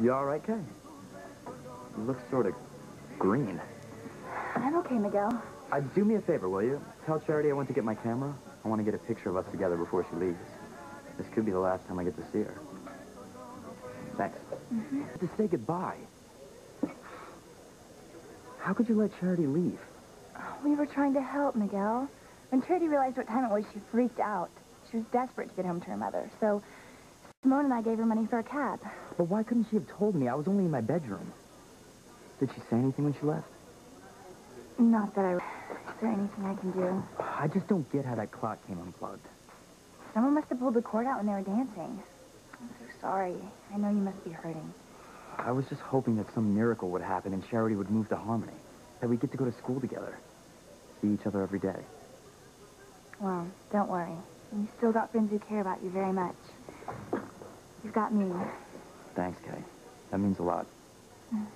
You all right, Kay? You look sort of green. I'm okay, Miguel. Uh, do me a favor, will you? Tell Charity I went to get my camera. I want to get a picture of us together before she leaves. This could be the last time I get to see her. Thanks. Mm-hmm. To say goodbye. How could you let Charity leave? We were trying to help, Miguel. When Charity realized what time it was, she freaked out. She was desperate to get home to her mother. So Simone and I gave her money for a cab. But why couldn't she have told me? I was only in my bedroom. Did she say anything when she left? Not that I... Is there anything I can do? I just don't get how that clock came unplugged. Someone must have pulled the cord out when they were dancing. I'm so sorry. I know you must be hurting. I was just hoping that some miracle would happen and Charity would move to Harmony. That we'd get to go to school together. See each other every day. Well, don't worry. You still got friends who care about you very much. You've got me. Thanks, Kay. That means a lot. Mm.